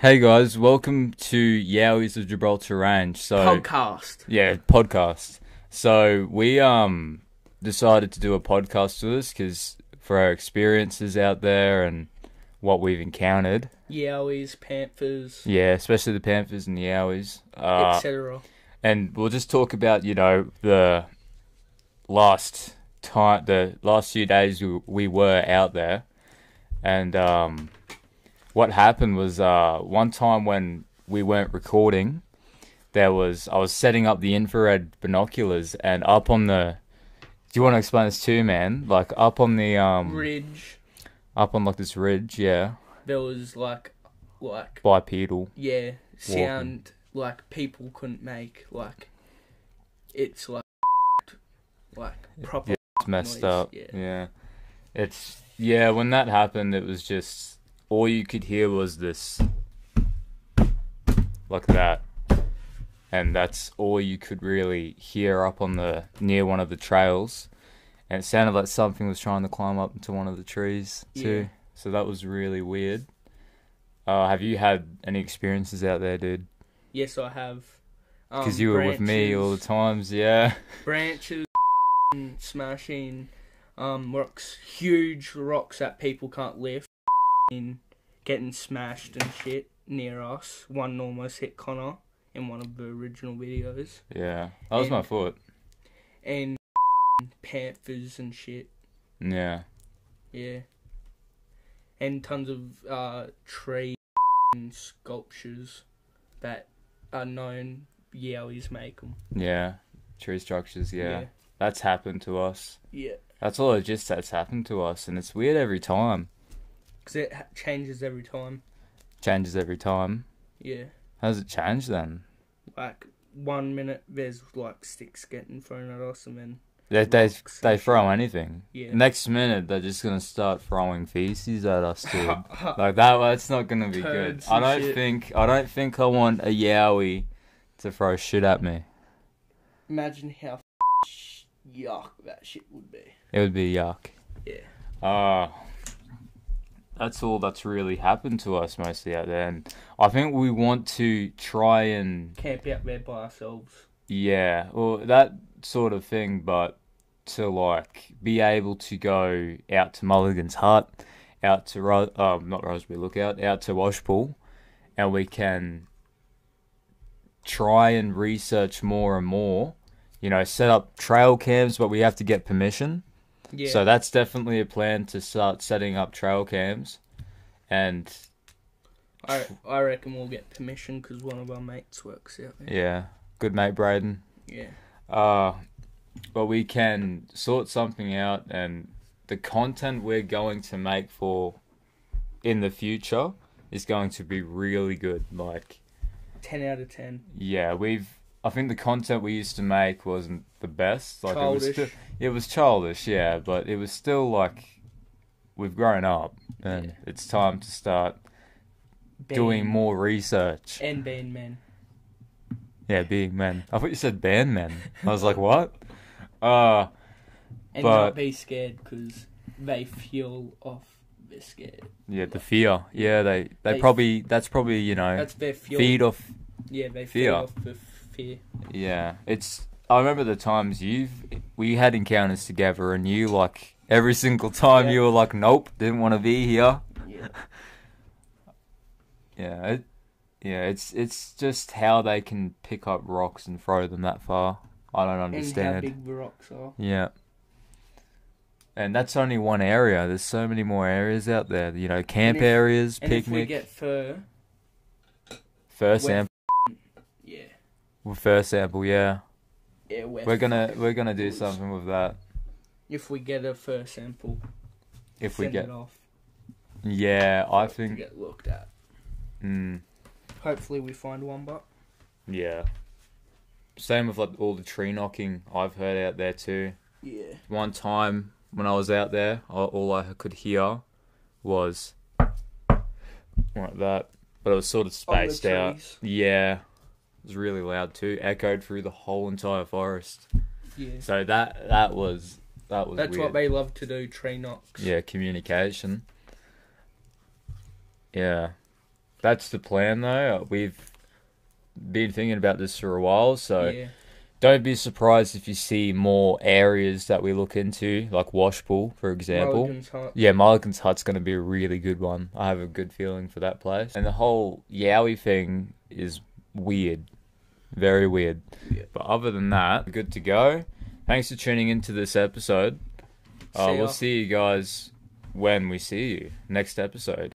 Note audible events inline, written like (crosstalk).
Hey guys, welcome to Yowies of Gibraltar Range. So podcast. yeah, podcast. So we um decided to do a podcast with this because for our experiences out there and what we've encountered. Yowies, Panthers, Yeah, especially the Panthers and the Yowies. Uh, etc. and we'll just talk about you know the last time, the last few days we, we were out there, and um, what happened was uh, one time when we weren't recording, there was I was setting up the infrared binoculars, and up on the. Do you want to explain this too, man? Like up on the um, Ridge. up on like this ridge, yeah, There was like, like bipedal. yeah, sound like people couldn't make. Like, it's like, like proper. It's messed noise, up. yeah. Yeah. It's yeah, when that happened it was just all you could hear was this like that. And that's all you could really hear up on the near one of the trails. And it sounded like something was trying to climb up into one of the trees too. Yeah. So that was really weird. Uh, have you had any experiences out there, dude? Yes, I have. Um, Because you were with me all the times, yeah. (laughs) Branches, smashing, um, rocks, huge rocks that people can't lift, getting smashed and shit near us. One almost hit Connor in one of the original videos. Yeah. That was my And- foot. and panthers and shit. Yeah. Yeah, and tons of uh, tree sculptures that are known. Yowies make them. Yeah, tree structures. Yeah. that's happened to us. yeah, That's all it just that's happened to us, and it's weird every time. Because it ha- changes every time. Changes every time. Yeah, How does it change then? like one minute there's like sticks getting thrown at us, and then They they, they throw anything. Yeah. Next minute they're just gonna start throwing feces at us, dude. (laughs) like that. That's not gonna be good. I don't shit. think. I don't think I want a yowie to throw shit at me. Imagine how yuck that shit would be. It would be yuck. Yeah. Uh that's all that's really happened to us mostly out there, and I think we want to try and Camp out there by ourselves. Yeah, well, that sort of thing, but to like be able to go out to Mulligan's Hut, out to Ro- um not Rosebery Lookout, out to Washpool, and we can try and research more and more. You know, set up trail cams, but we have to get permission. Yeah. So that's definitely a plan to start setting up trail cams, and I I reckon we'll get permission because one of our mates works out there. yeah, good mate Braden. Yeah. Uh, but we can sort something out, and the content we're going to make for in the future is going to be really good. Like, Ten out of ten. yeah, we've. I think the content we used to make wasn't the best. Like, it was Childish. still, it was childish, yeah, but it was still like we've grown up, and Yeah. it's time to start Being- doing more research. and being men. Yeah, being men. I thought you said band men. I was like, what? Uh, And But- not be scared because they fuel off the scared. Yeah, the fear. Yeah, they they, They- probably that's probably you know That's their fuel. feed off. Yeah, they fear. feed off the fear. Yeah, it's. I remember the times you've we had encounters together, and you like every single time Yeah. you were like, nope, didn't want to be here. Yeah. (laughs) Yeah, it, yeah, it's it's just how they can pick up rocks and throw them that far. I don't understand. And how big the rocks are. Yeah. And that's only one area. There's so many more areas out there. You know, camp if- areas, And if we picnic, get fur, first we're sample, first sample. Yeah. yeah, we're, We're gonna we're gonna do something with that If we get a first sample, if we send get it off. yeah I to think get looked at. mm, Hopefully, we find one, but yeah same with like all the tree knocking I've heard out there too yeah, one time when I was out there all, all I could hear was like that but it was sort of On the spaced out trees. yeah it was really loud too echoed through the whole entire forest yeah. so that that was that was That's weird. what they love to do. Tree knocks. Yeah, communication. Yeah. that's the plan though. We've been thinking about this for a while, so yeah. don't be surprised if you see more areas that we look into, like Washpool, for example. Mulligan's Hut. Yeah, Mulligan's Hut's going to be a really good one. I have a good feeling for that place. And the whole Yowie thing is weird. Very weird. Yeah. But other than that, good to go. Thanks for tuning into this episode. Uh, we'll see you guys when we see you next episode.